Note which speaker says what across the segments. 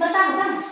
Speaker 1: Tentang.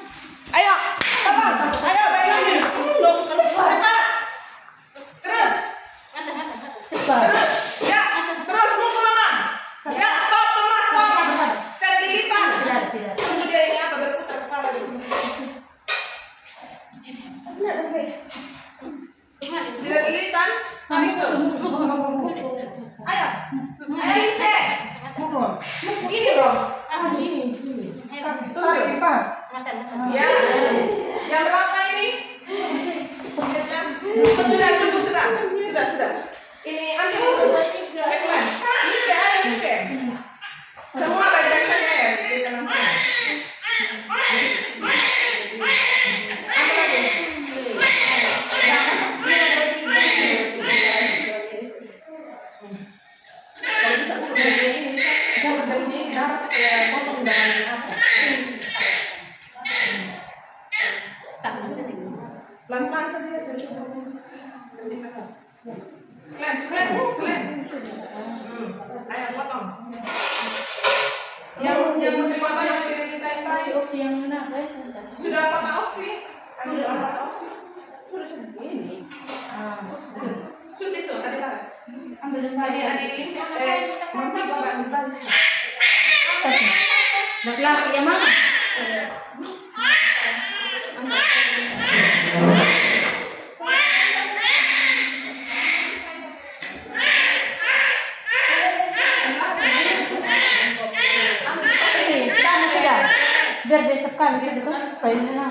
Speaker 1: इधर दे सबका देखो पहले ना।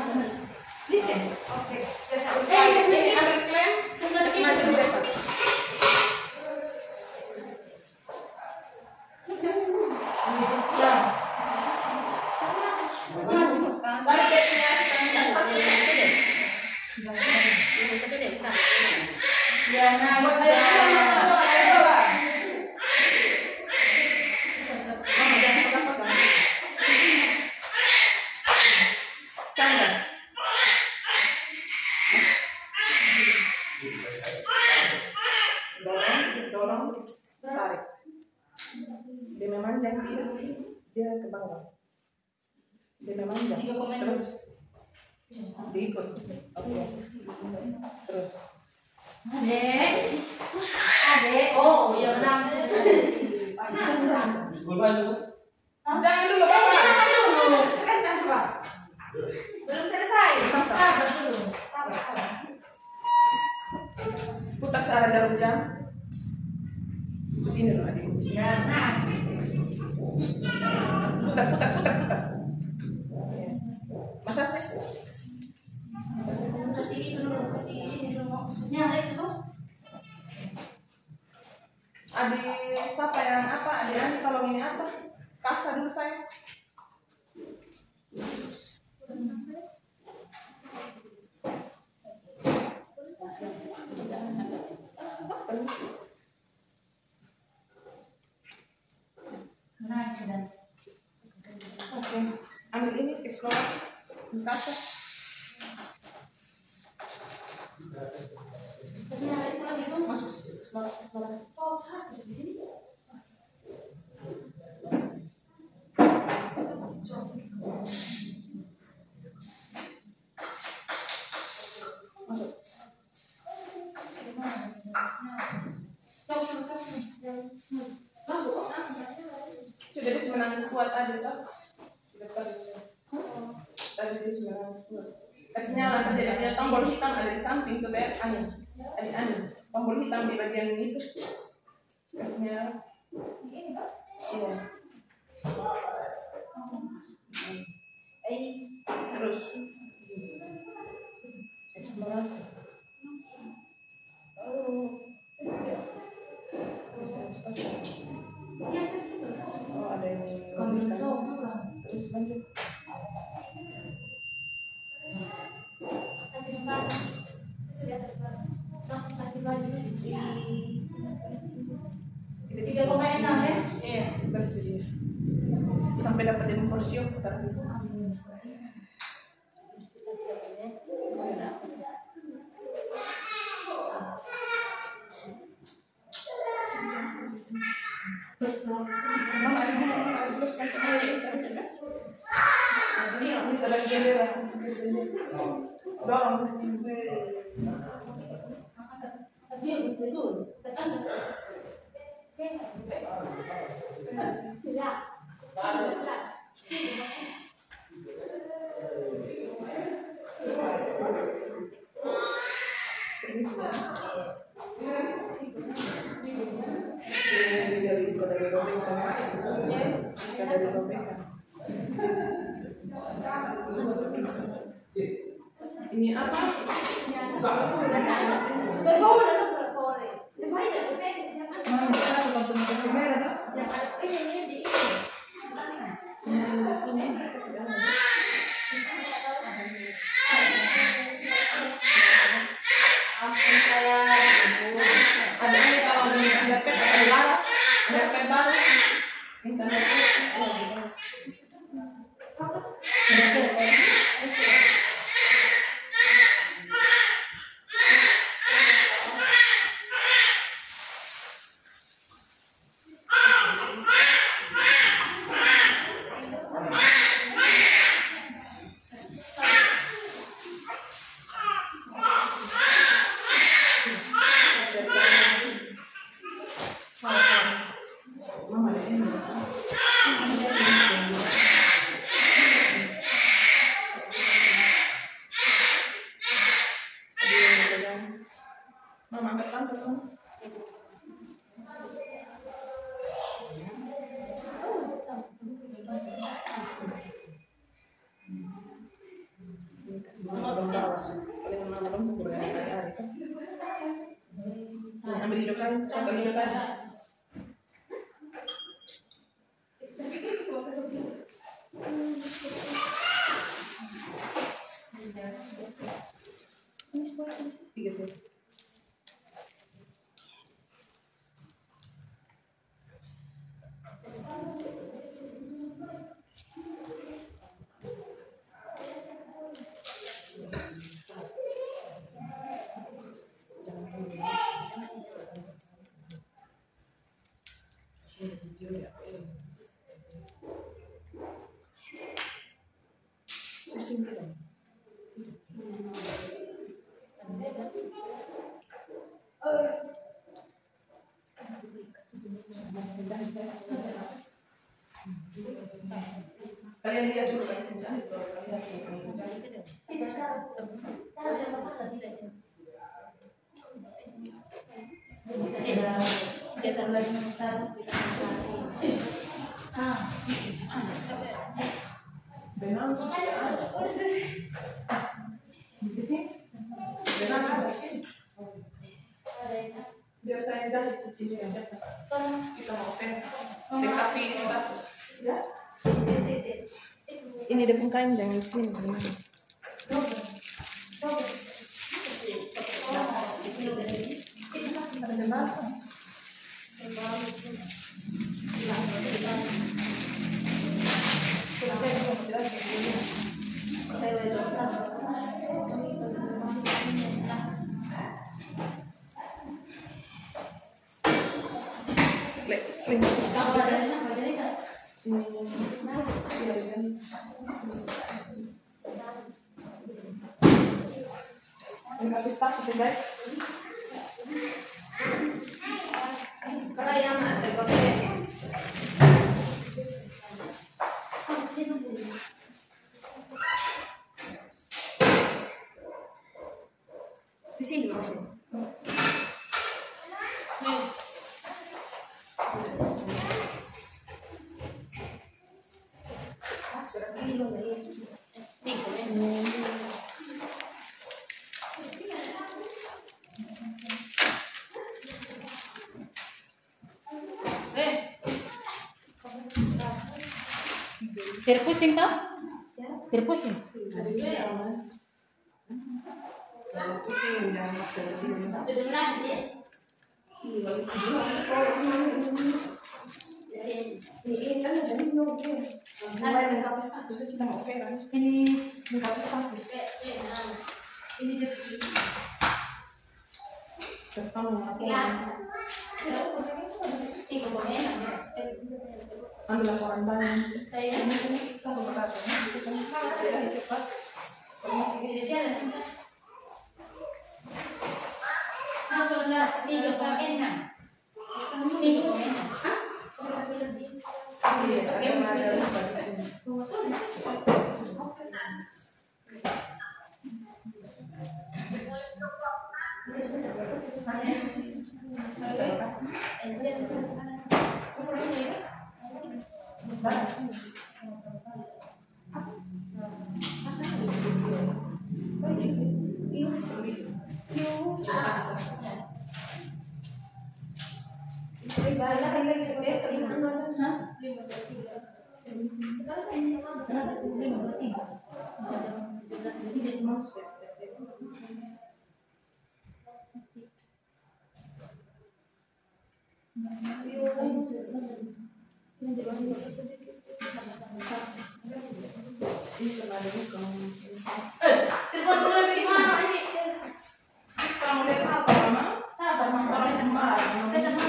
Speaker 1: ठीक है ओके जैसा उसका ये क्लेम तुमने कितना puta, puta, puta. Smaller, Sudah dia kuat ada? Sudah Kasihnya jadi ada tombol hitam ada di samping tuh kayak angin di bagian ini
Speaker 2: itu. Kasnya. Iya.
Speaker 1: Ini apa? Ada Kalian lihat dulu kan kalian lihat dulu. Benar. Benar ada sih. Biar saya jatuh. Kita mau. Tetapi ini status. Ya. Ini dia pun kain jangan sini. Lek, lek, status. Ini habis status ya guys.
Speaker 2: Di sini masih. Biar pusing tau? Biar pusing.
Speaker 1: Kalau pusing jangan maksa diri. Ini lengkapi status.
Speaker 2: ini dia.
Speaker 1: Mau ngapain?
Speaker 2: Ini kebanyakan.
Speaker 1: Ambil laporan bank
Speaker 2: Saya
Speaker 1: kamu berapa kita sangat ya cepat.
Speaker 2: Nah, kalau nggak di Joko enak. Kamu di Joko enak. Hah?
Speaker 1: iya ada ada
Speaker 2: Telepon dulu di mana ini?
Speaker 1: kamu lihat apa mama
Speaker 2: Sabar, Mama.
Speaker 1: orang yang marah
Speaker 2: Kita mau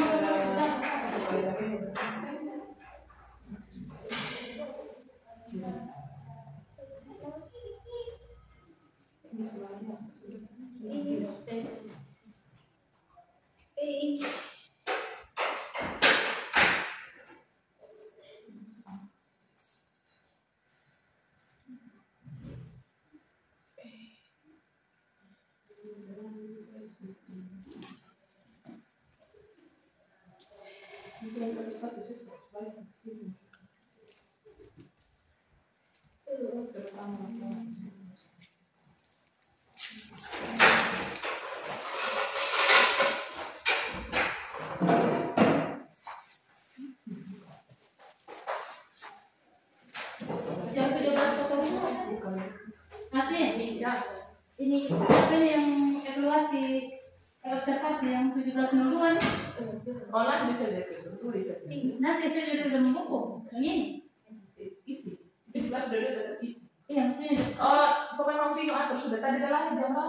Speaker 2: Jam 17.00. Masih ya? Ini apa nih yang evaluasi eh, observasi yang 17.02 nih?
Speaker 1: online bisa lihat itu tulis aja.
Speaker 2: Saya juga udah membuku yang ini.
Speaker 1: isi. Sudah ada tetap isi.
Speaker 2: Iya, maksudnya
Speaker 1: oh pokoknya mau video atur sudah. Tadi adalah jam berapa?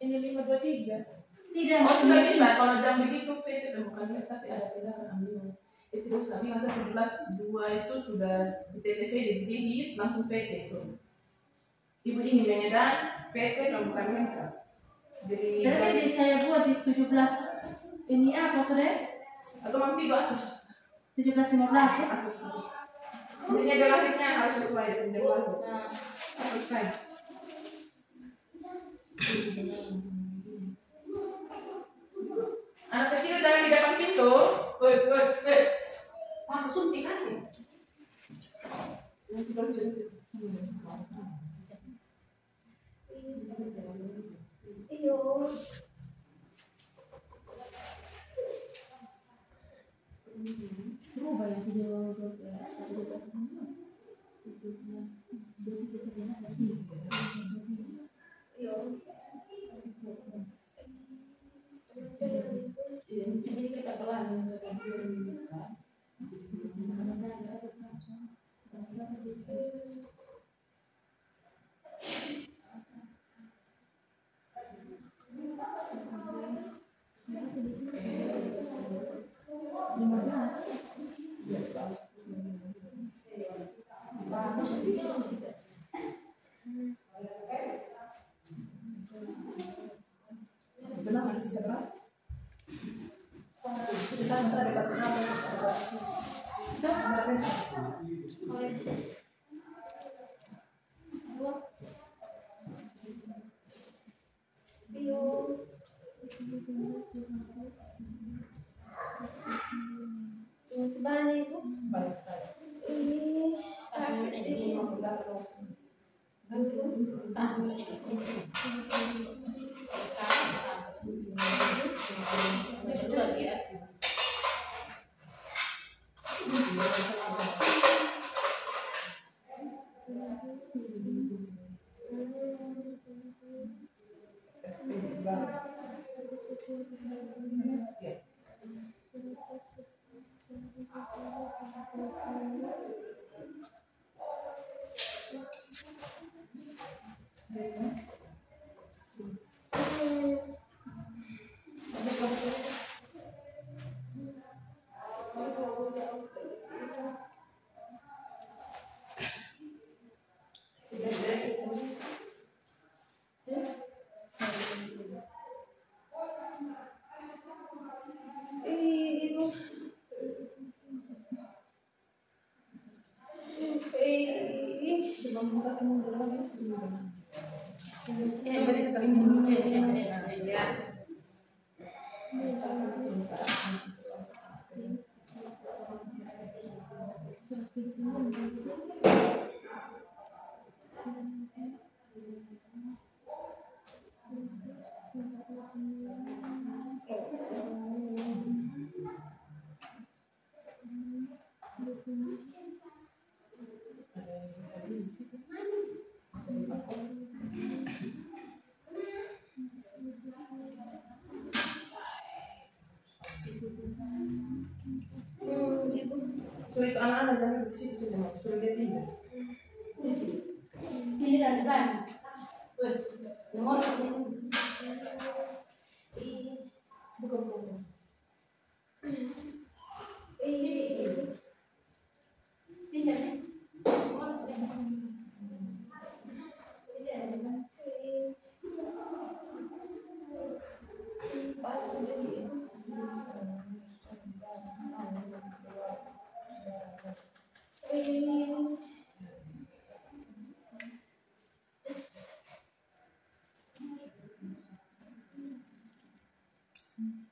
Speaker 2: Ini 523. Tidak,
Speaker 1: oh sudah bisa. kalau jam begitu fit itu bukan lihat tapi ada tindakan ambil. Itu terus tapi masa 17 dua itu sudah di TTV di JDIS langsung VT so ibu ini mengedan VT dan bukan mereka jadi
Speaker 2: Berarti saya buat di 17 ini apa sudah?
Speaker 1: atau mau video atur
Speaker 2: 17.15 ya?
Speaker 1: atur Intinya grafiknya harus sesuai dengan jadwal
Speaker 2: Nah,
Speaker 1: harus saya Anak kecil jangan di depan pintu. Woi, woi, woi. Masuk suntik kasih. Bisa duduk.
Speaker 2: Berubah ya
Speaker 1: Mm-hmm.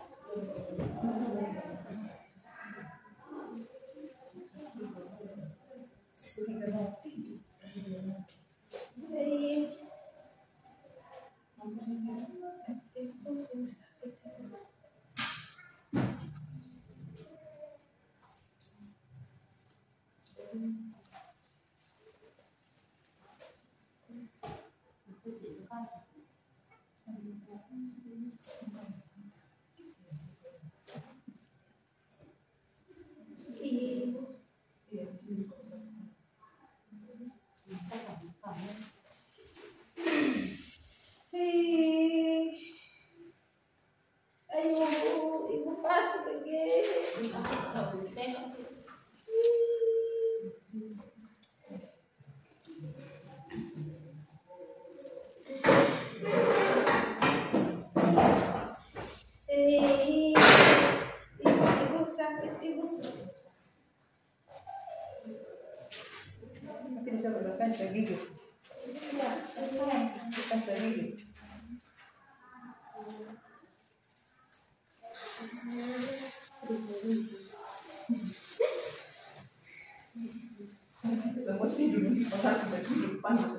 Speaker 1: Semua sih dulu orang supaya gigit panas.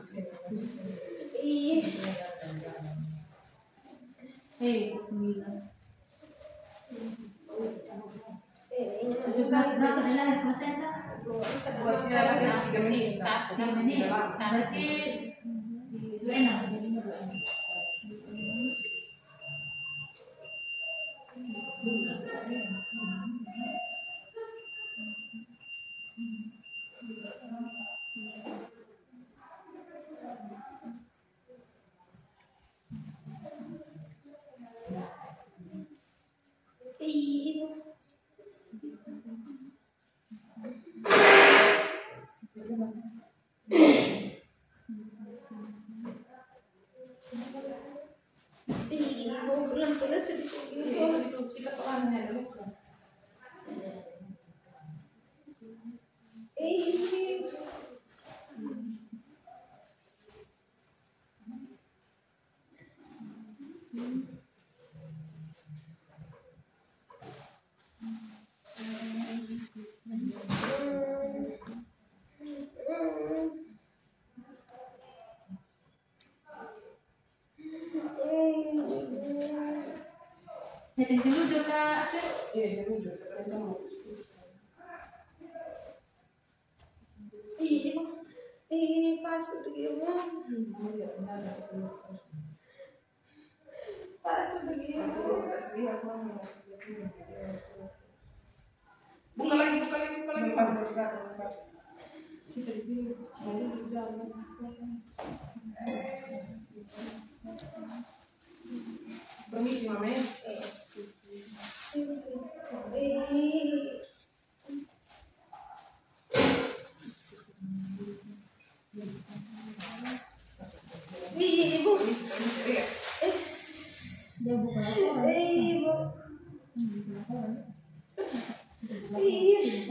Speaker 3: Ih,
Speaker 2: Eh, sembilan.
Speaker 3: eh, ini mah
Speaker 2: Tujuh belas berapa nilai persennya?
Speaker 1: Buat dia dia tiga menit.
Speaker 2: Tiga menit. Berarti dua enam. Jadinya dua enam.
Speaker 3: Ih, ibu. Ih, ibu belum pulas sedikit
Speaker 1: Itu
Speaker 3: ibu.
Speaker 1: itu kita pelannya ada luka.
Speaker 3: Ih,
Speaker 2: Jadi dulu juga Asep.
Speaker 1: Iya, saya rujuk. Karena cuma
Speaker 3: Ih, ibu. Ih, pas ibu.
Speaker 1: Iya, benar, benar.
Speaker 3: Pas ibu.
Speaker 1: Buka lagi, buka lagi, buka lagi. Buka, buka, buka. Kita di sini. Jadi di jalan. Permisi, Mama. ya.
Speaker 3: Vivo. Vivo. Vivo.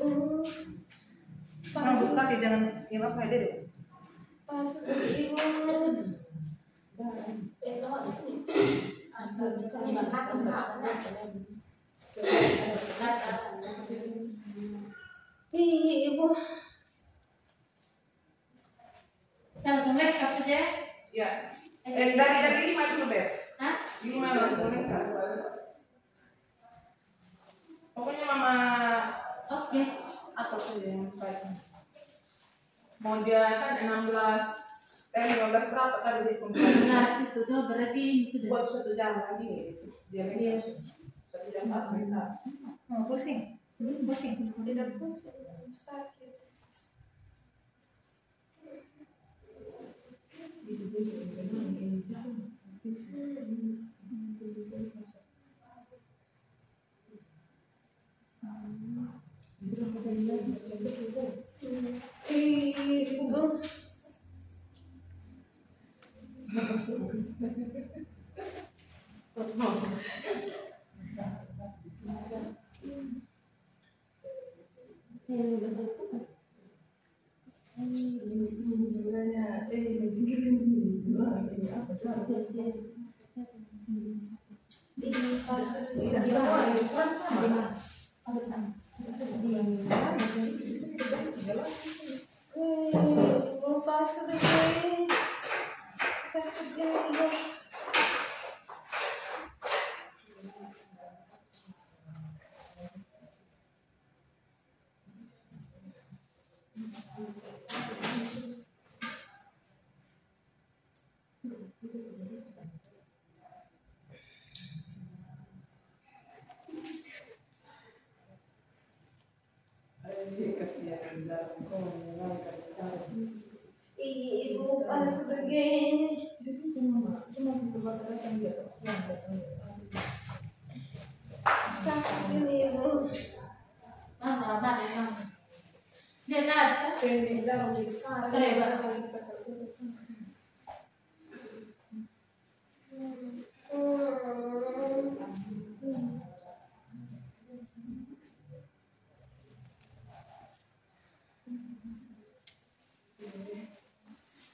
Speaker 3: Ibu.
Speaker 4: Rambut kaki jangan yang apa ya deh.
Speaker 3: Pas ibu. Ih, ibu.
Speaker 1: Saya langsung saja.
Speaker 4: Ya. Eh, dari dari lima dulu Beb.
Speaker 1: Hah?
Speaker 4: Langsung. Pokoknya mama
Speaker 1: Oke.
Speaker 4: atau saja yang baik. Mau dia kan 16 eh 15 berapa tadi di pembuatan?
Speaker 1: 16 itu tuh berarti ini sudah.
Speaker 4: Buat satu jam lagi dia
Speaker 1: Iya.
Speaker 4: satu jam pas bentar.
Speaker 3: Oh, pusing. Pusing. Tidak pusing. Sakit. Ibu. Ini pas Ibu pas begini. Sakit ibu. Ibu pas. Sakit ini ibu.
Speaker 1: Mama, mama, mama. Dia
Speaker 3: begini ibu.
Speaker 1: Sabar mama.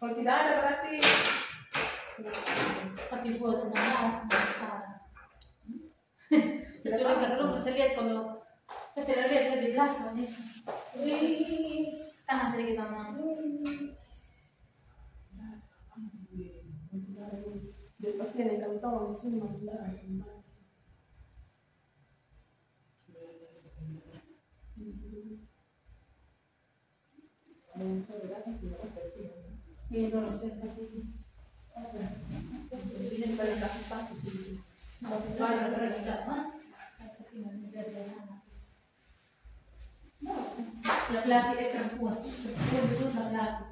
Speaker 1: Kalau tidak ada berarti
Speaker 2: tapi buat nangis saya sudah dulu saya lihat kalau saya tidak lihat dari belakang ini Tahan sedikit mama.
Speaker 1: Después tiene cantón, es
Speaker 2: no, no, no, no,
Speaker 1: no, no, لفلافي اكرم فول
Speaker 2: فول بيكون لفلافي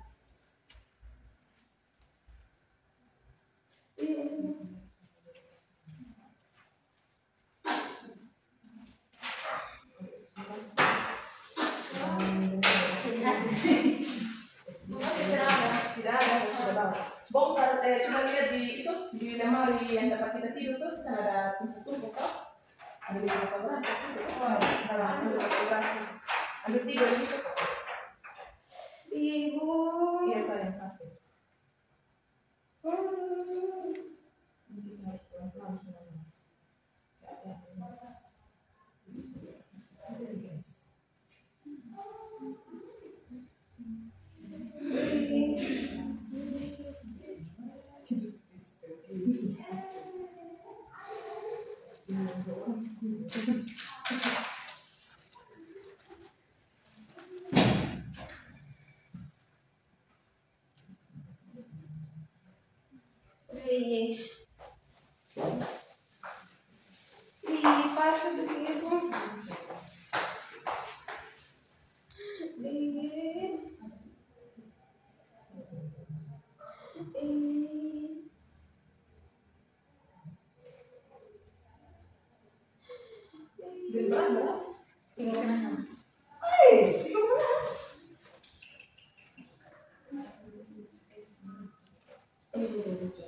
Speaker 2: Bomba, eh,
Speaker 1: cuma lihat di itu di lemari yang dapat kita tidur tuh kan ada tusuk kok. Ada fotografi. Wah, ada. Yes, I am. Thank you. ये पास को Thank you.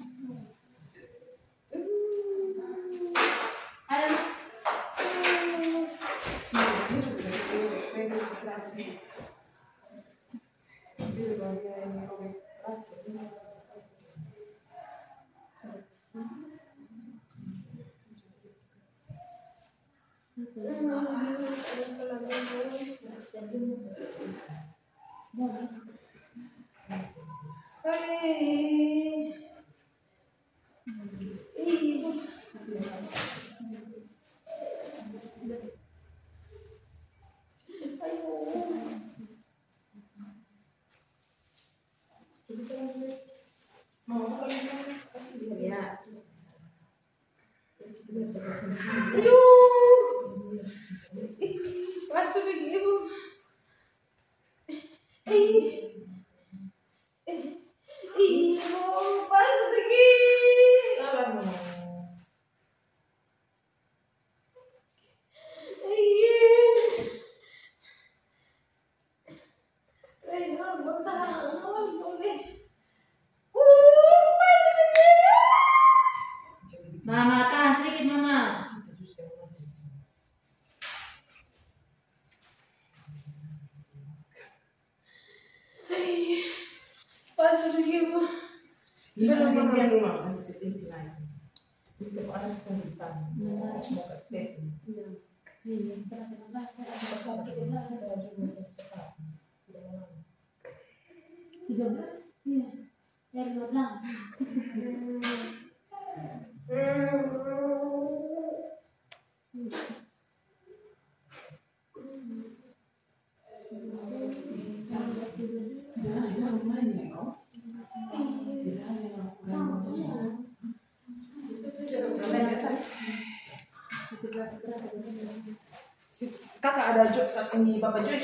Speaker 1: unajua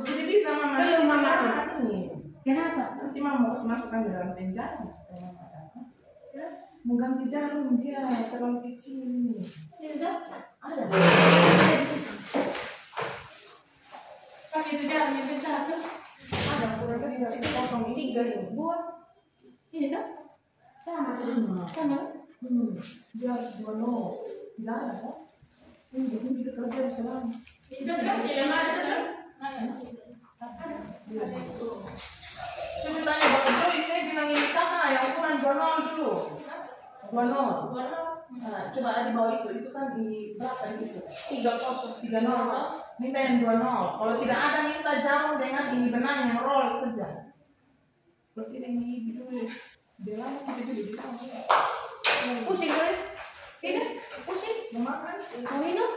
Speaker 1: jadi bisa mama
Speaker 2: Kalau mama kenapa
Speaker 1: nanti mama harus masukkan dalam penjara
Speaker 2: mengganti jarum dia terlalu kecil ini ada
Speaker 3: pakai itu jarumnya besar tuh
Speaker 2: ada kurang lebih potong ini tiga ribuan
Speaker 3: ini tuh sama
Speaker 2: sama
Speaker 3: sama
Speaker 2: hmm dia dua nol tidak ada kok ini.
Speaker 3: Ini.
Speaker 1: Coba tanya Joy, saya bilang ini kakak yang ukuran 20 dulu. 20. Nah, coba di bawah itu, itu kan ini berapa di situ? Tiga kosong, tiga nol toh? Minta yang dua nol. Kalau tidak ada minta jarum dengan ini benang yang roll saja.
Speaker 2: Kalau tidak ini dulu. Kita juga bisa.
Speaker 3: Pusing gue. Ini pusing.
Speaker 2: Mau makan?
Speaker 3: Mau minum?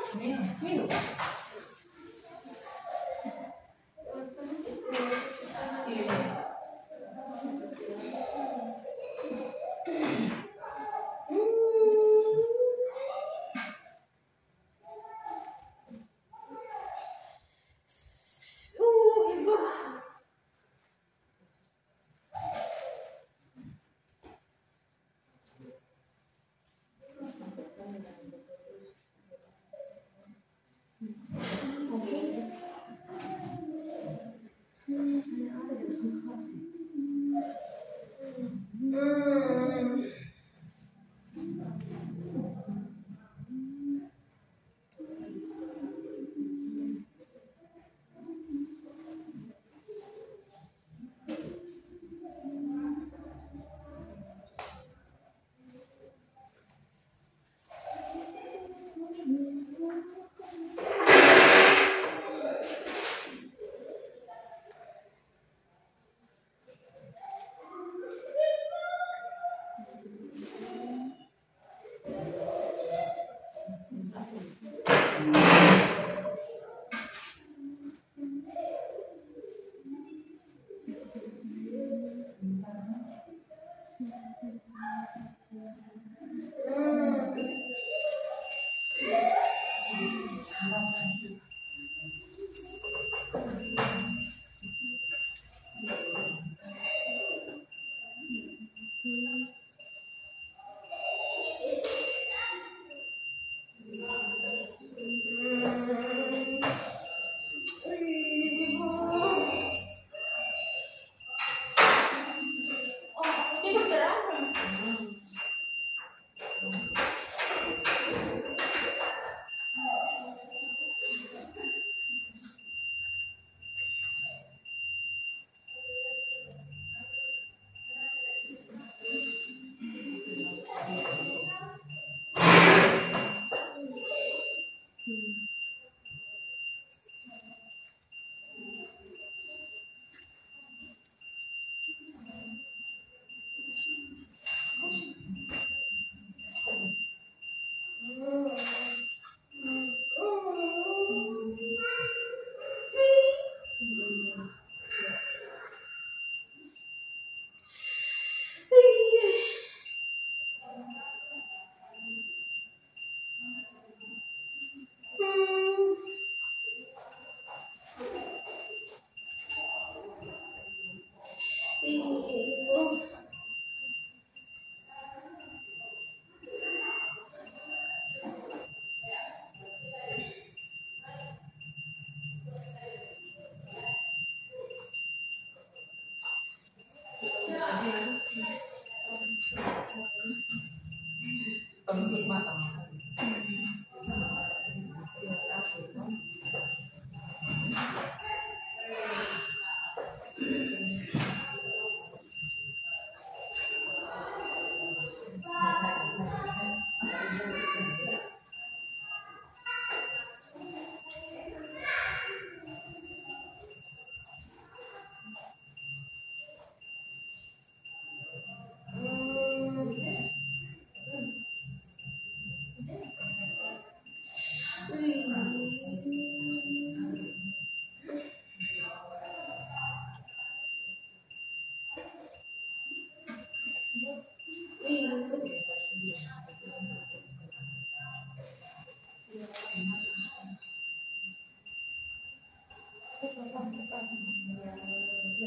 Speaker 1: ya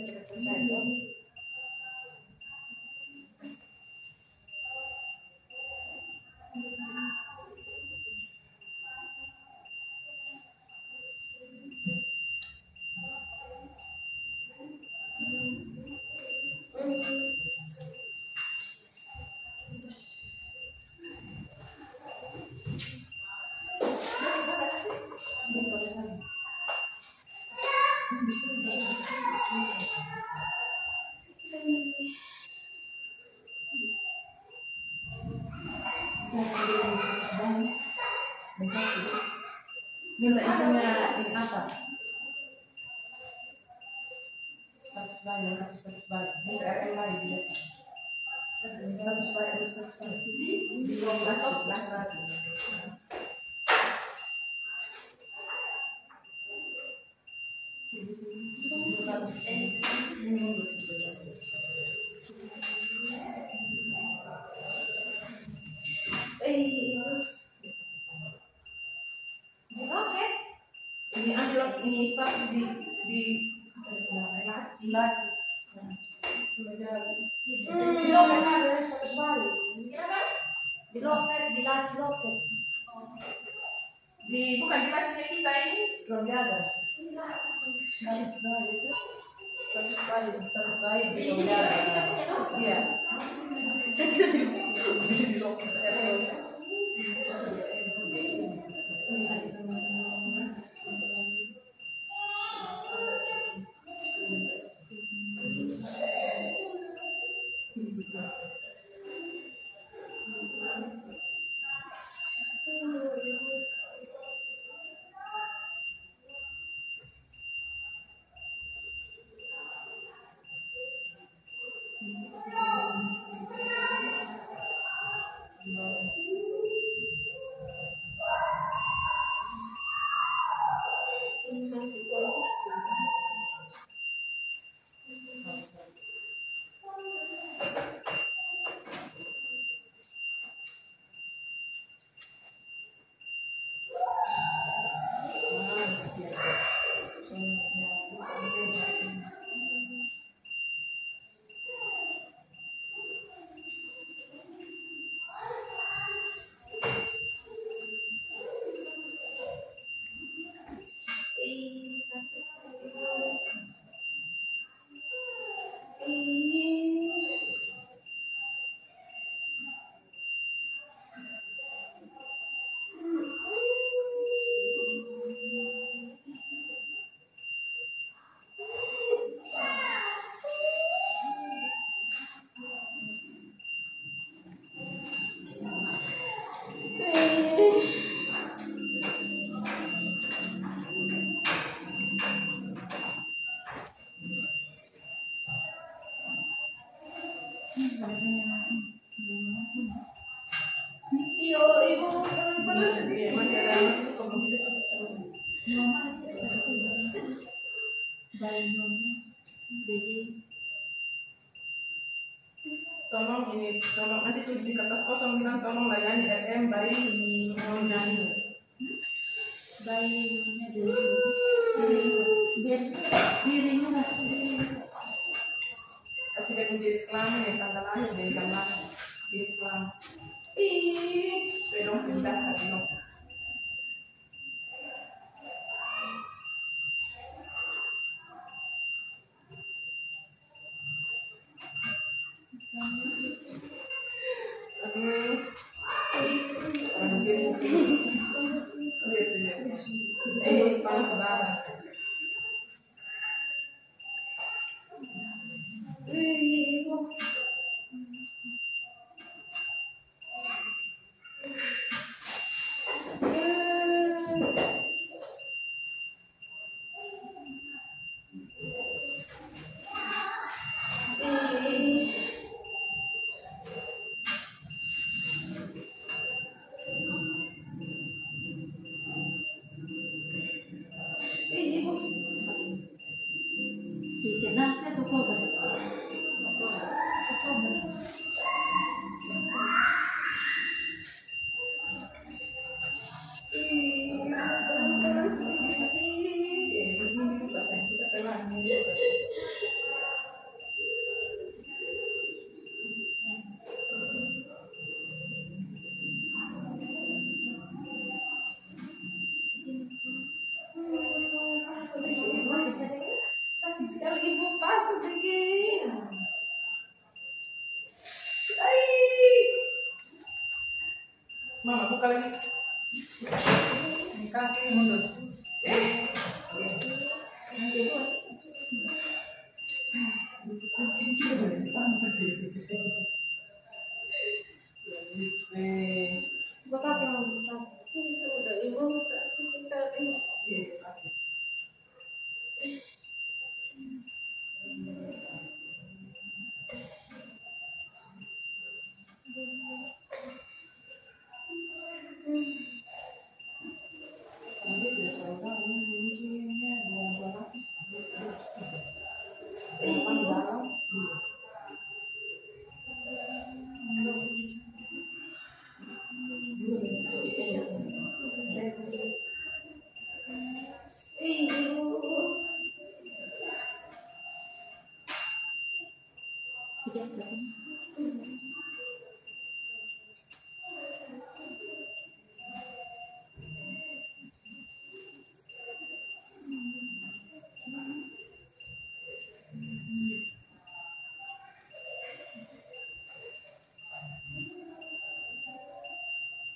Speaker 1: cepat selesai Minta ibunya ini apa? Status bayi, lengkap status bayi. Minta RM bayi di depan. Status bayi, ada status bayi. Di ruang laki, laki-laki.
Speaker 2: Oke.
Speaker 1: Ini ambil ini status di di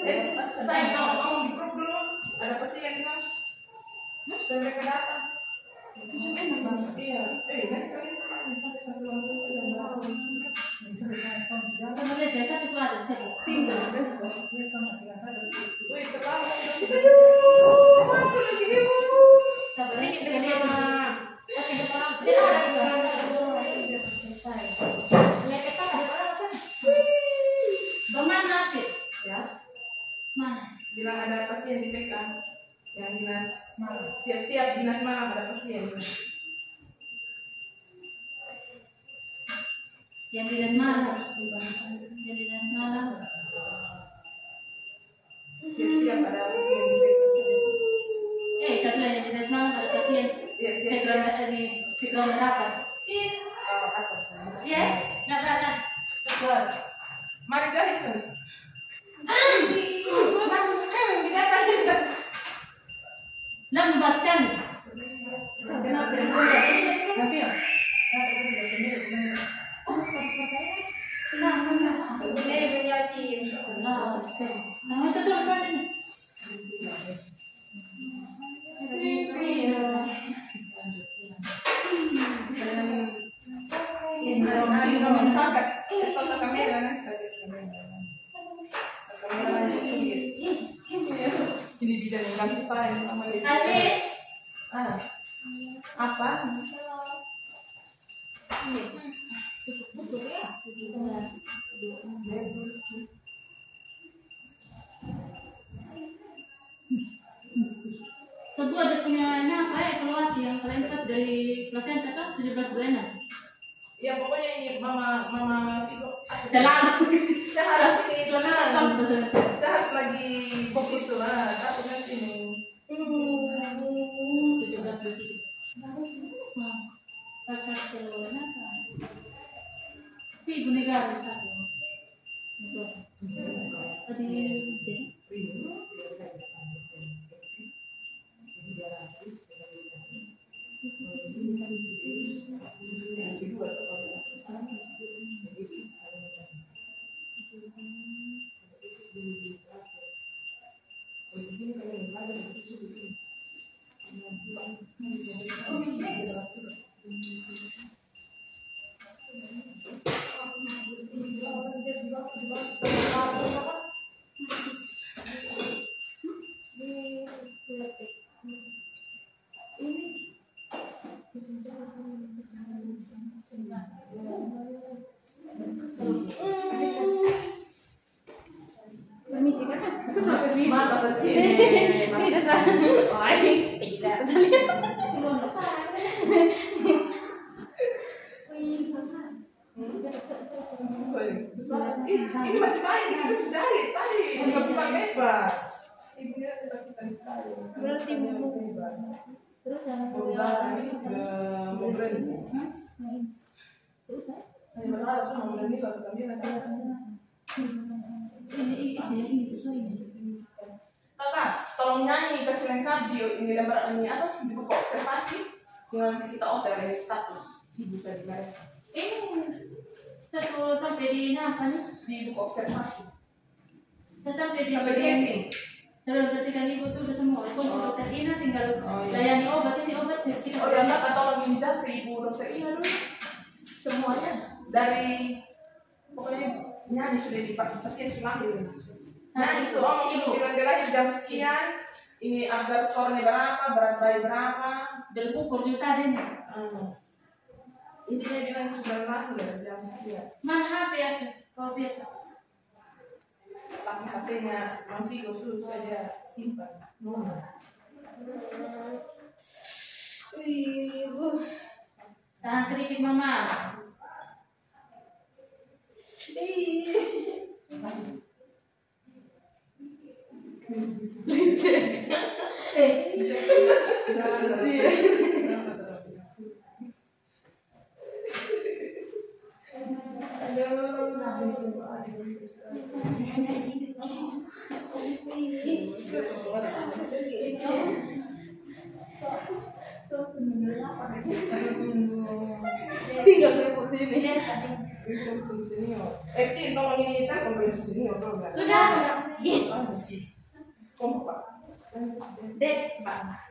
Speaker 1: Eh, saya kalau ngomong di grup dulu, ada pasien bilang, supaya mereka datang. Macam enak banget. Iya. Eh, nanti kalian kemarin sampai sampai ulang tahun jam berapa?
Speaker 2: Kemudian biasa itu suara saya.
Speaker 1: Tinggal. Wih, ketawa. Aduh, masuk lagi ibu.
Speaker 2: Sabar ini
Speaker 4: Dengan
Speaker 2: sekalian.
Speaker 4: Oke, depan aku. Sini ada juga. Selesai. Lihat kita ada orang kan?
Speaker 2: Bagaimana nasib?
Speaker 1: Ya,
Speaker 2: Mana?
Speaker 1: bilang ada pasien di PK yang dinas malam. Siap-siap dinas malam ada pasien.
Speaker 2: Yang dinas malam. Yang dinas malam.
Speaker 1: Siap-siap ada pasien di PK.
Speaker 2: Eh, satu yang dinas malam ada pasien.
Speaker 1: Siap-siap.
Speaker 2: Sekron ini sekron rapat.
Speaker 1: Oh, atas.
Speaker 2: Iya, nah, nah, nah.
Speaker 1: Cepat. Mari jahit. Sun.
Speaker 2: Lambat sekali.
Speaker 1: Ini bidang yang kami sayang sama. Ah, apa?
Speaker 2: Dia punya ini apa ya evaluasi yang terlihat dari plasenta kan 17 bulanan.
Speaker 1: Ya pokoknya ini mama mama Viko.
Speaker 2: Selalu.
Speaker 1: Saya harus ini. Saya harus lagi fokus tuh lah. Aku nanti nih.
Speaker 2: 17 bulan. Nah, pasal keluarnya apa? Si ibu negara satu. Betul. Tadi jadi
Speaker 4: Permisi kan? Aku sampai sini.
Speaker 1: Mata kecil.
Speaker 4: Tidak salah. Tidak salah.
Speaker 2: Belum
Speaker 1: baik, kita jahit tadi. Bukan lebar. Ibunya kesakitan sekali.
Speaker 2: Berarti buku. Terus yang
Speaker 1: Perubahan mau berhenti.
Speaker 2: Terus ya?
Speaker 1: Hanya berharap tuh mau berhenti suatu kami nanti.
Speaker 2: Ini isinya ini sesuai ini.
Speaker 1: Kakak, tolong nyanyi kasih lengkap di ini lembar ini apa di buku observasi. Tinggal nanti kita offer ini status ibu tadi mereka
Speaker 2: Ini satu sampai di apa nih?
Speaker 1: di buku observasi.
Speaker 2: Saya sampai di
Speaker 1: Sampai di ending.
Speaker 2: Saya bersihkan ibu sudah semua. Kalau dokter Ina tinggal
Speaker 1: Oh, iya.
Speaker 2: layani obat ini obat kita.
Speaker 1: Oh ya Mbak, tolong ini japri ibu dokter Ina dulu. Semuanya dari pokoknya nyanyi sudah di pasien sudah lahir. Nyanyi so, oh, ibu bilang dia lahir jam sekian. Ini agar skornya berapa, berat bayi berapa.
Speaker 2: Dan ukur juga ada nih.
Speaker 1: Hmm. Intinya sekian.
Speaker 2: Mana HP ya? Kalau biasa.
Speaker 1: Pakai HP-nya saja simpan. Nomor. Ibu.
Speaker 2: Tahan sedikit mama. Eh,
Speaker 1: Tinggal saya putih ini.
Speaker 2: lihat tadi.
Speaker 1: Eh, Cin, tolong ini ntar komplain sini tolong ya.
Speaker 2: Sudah.
Speaker 1: Kompak, Pak.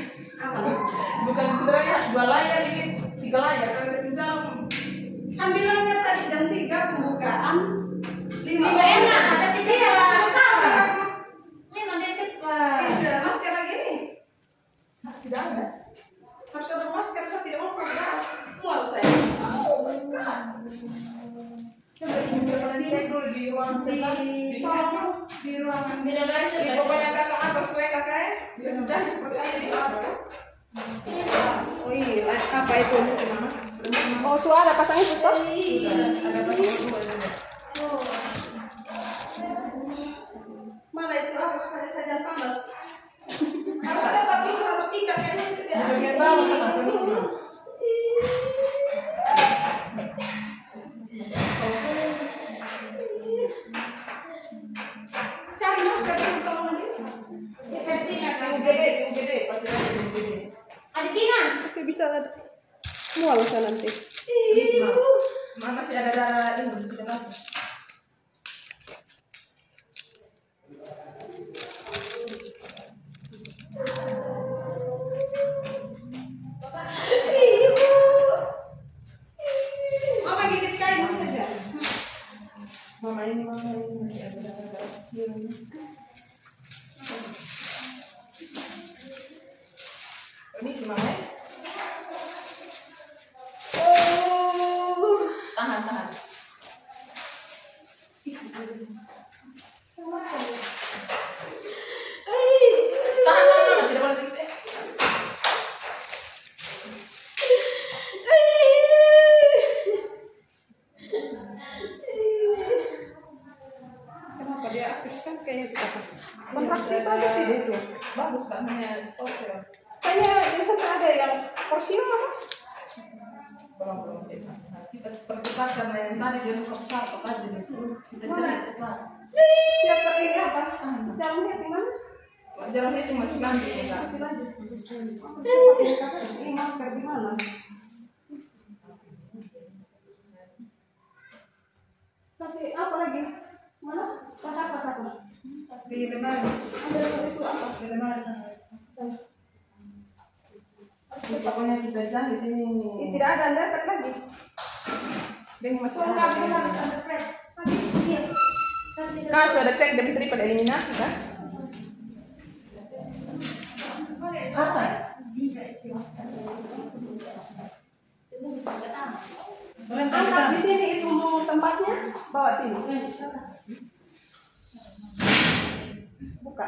Speaker 1: Bukan sebenarnya harus dua layar ini tiga layar punya jarum.
Speaker 4: Kan bilangnya tadi jam 3 pembukaan. Lima
Speaker 2: Tidak enak, tapi
Speaker 4: Iya,
Speaker 2: dia-
Speaker 4: tahu.
Speaker 2: Memang dia cepat.
Speaker 4: Iya, masker lagi nih.
Speaker 1: Tidak ada.
Speaker 4: Harus ada masker, saya tidak mau pakai. Mual saya.
Speaker 1: Coba ibu pernah dicek dulu di ruang
Speaker 2: Di,
Speaker 1: di
Speaker 2: ruangan beda baris
Speaker 1: Di pokoknya kakak apa sesuai kakaknya bisa sudah seperti ini apa?
Speaker 4: Oh iya, apa itu? Oh, suara pasang itu, toh?
Speaker 1: Ada apa dua juga.
Speaker 4: Mana itu harus pada saja panas. Harus dapat itu harus itu
Speaker 1: Di
Speaker 4: tidak.
Speaker 1: bagian bawah
Speaker 4: Tapi bisa mual saya nanti.
Speaker 1: Ibu, Mama masih ada darah ini.
Speaker 4: Ibu. Mama
Speaker 1: ini, mama ini masih ada darah ya.
Speaker 4: Oh.
Speaker 1: Tahan, tahan.
Speaker 4: Kenapa dia aktif kayaknya itu apa?
Speaker 1: Kontraksi bagus itu? Bagus kan ya.
Speaker 4: Kayaknya sana ada yang porsium apa?
Speaker 1: Belum belum cek. Kita percepat karena yang tadi buka besar aja itu. Kita cepat.
Speaker 4: Siapa ini apa? Jalannya di mana?
Speaker 1: Jalan itu masih lanjut ya kak.
Speaker 4: Masih lanjut. Ini masker di mana? Kasih apa lagi? Mana? Kasa kasa.
Speaker 1: Di lemari.
Speaker 4: Ada itu apa?
Speaker 1: Di lemari sana
Speaker 4: pokoknya
Speaker 3: kita jahit gitu
Speaker 4: ini. Tidak ada undercut lagi.
Speaker 3: Dan masih oh,
Speaker 4: habis habis undercut habis. Dia iya.
Speaker 3: kau sudah cek Demetri pada eliminasi kan
Speaker 2: apa?
Speaker 4: Angkat di sini itu tempatnya, bawa sini. Buka.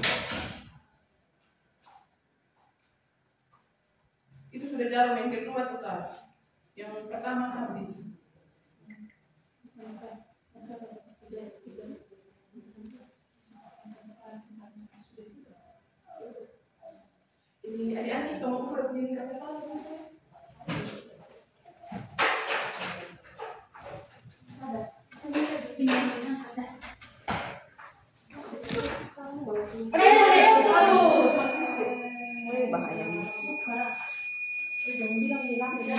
Speaker 1: berjarum yang kedua tukar yang pertama habis. Ini adik-adik kamu ukur berdiri ke kepala Ada. 我们尽你拉回来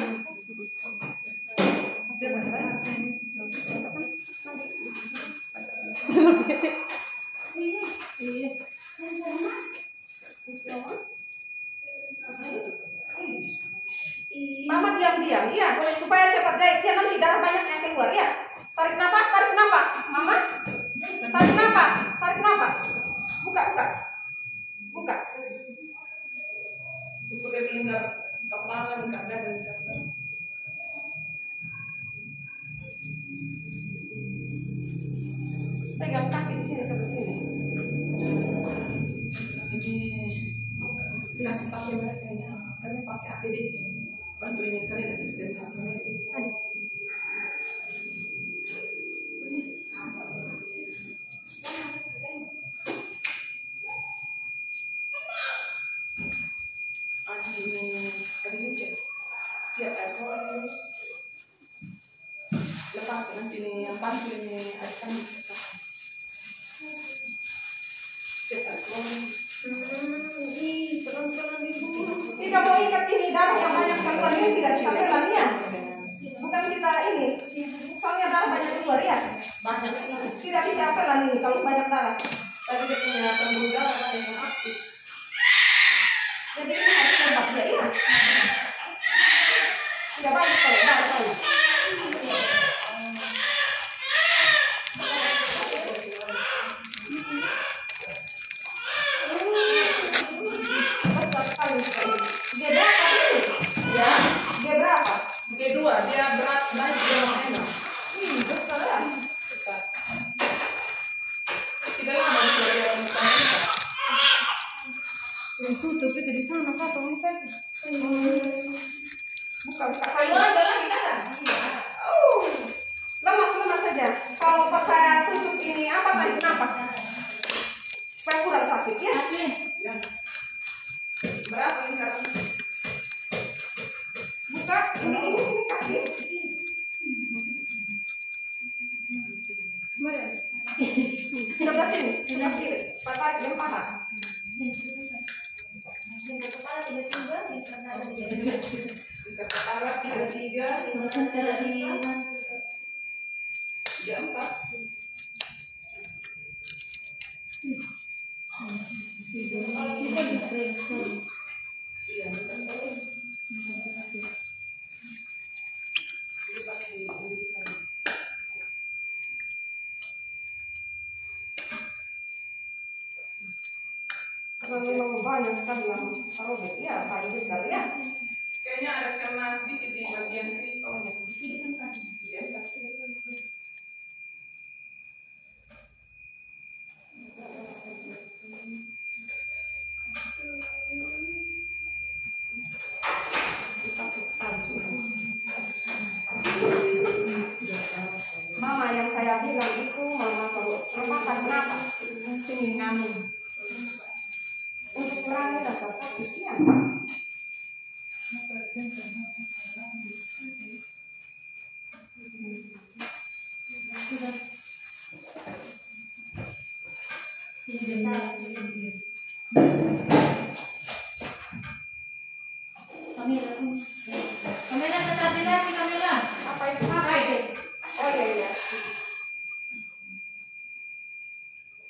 Speaker 1: Hello.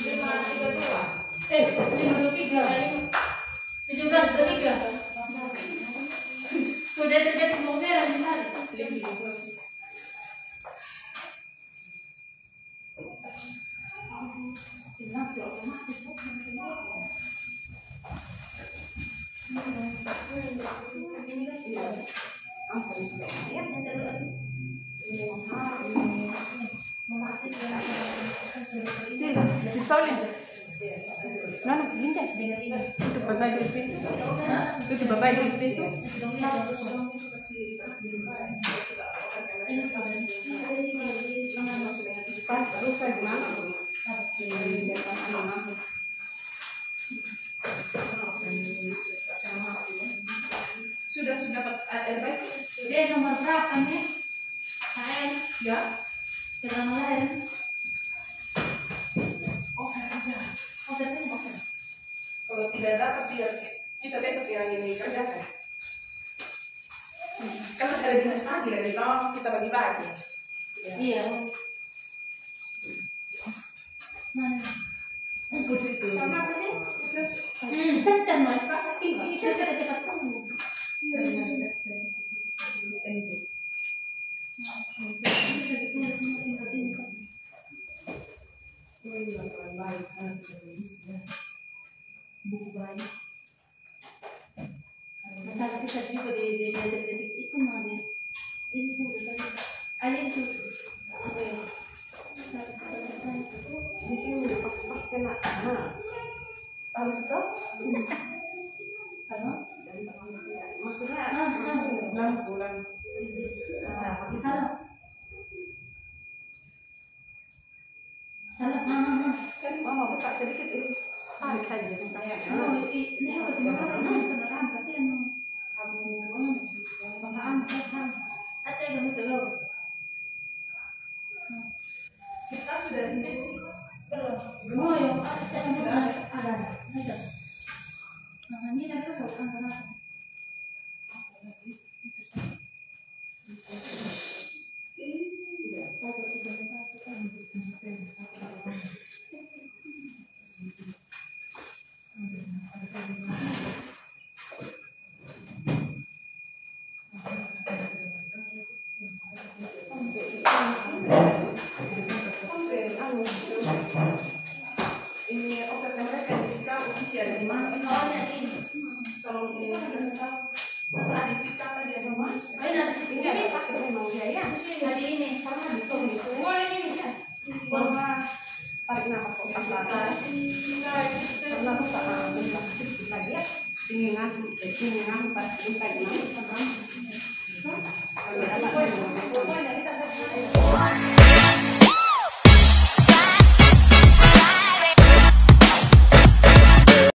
Speaker 2: Lima tiga dua. Eh, lima tiga. Tujuh belas dua tiga. Sudah terjadi merah di hari.
Speaker 3: Mana pinjam? Tutup babai dulu pintu. Tutup babai dulu pintu.
Speaker 1: Pas baru saya gimana?
Speaker 3: Sudah sudah dapat air baik.
Speaker 2: Dia nomor berapa nih? KN.
Speaker 3: Ya.
Speaker 2: Jalan lain.
Speaker 3: Oke saja.
Speaker 2: Oh, biasanya.
Speaker 3: Kalau tidak dapat tidak kita besok yang ini kerjakan. Kan masih ada dinas pagi dari kalau kita bagi-bagi.
Speaker 2: Iya. Mana?
Speaker 3: Kumpul situ.
Speaker 1: Sama apa sih?
Speaker 2: Hmm, mas, Pak. Pasti ini center cepat kamu. Masalah Di
Speaker 1: sini pas-pas kena. Nah, tahu itu?